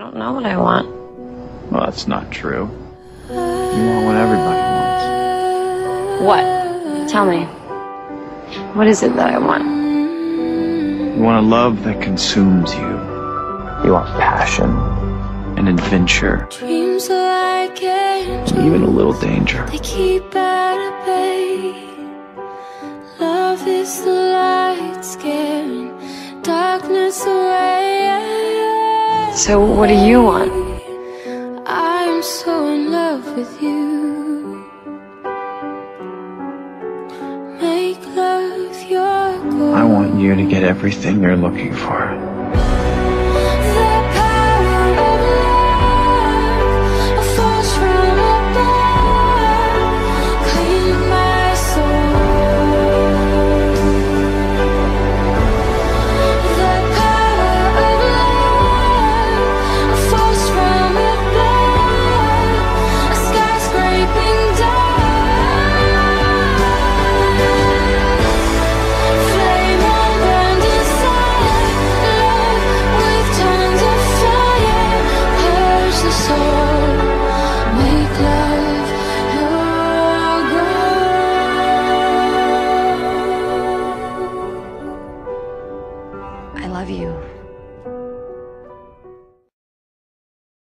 don't know what I want. Well, that's not true. You want what everybody wants. What? Tell me. What is it that I want? You want a love that consumes you. You want passion and adventure, Dreams like angels. even a little danger. They keep at bay. Love is the light scaring So, what do you want? I'm so in love with you. Make love your goal. I want you to get everything you're looking for. love you.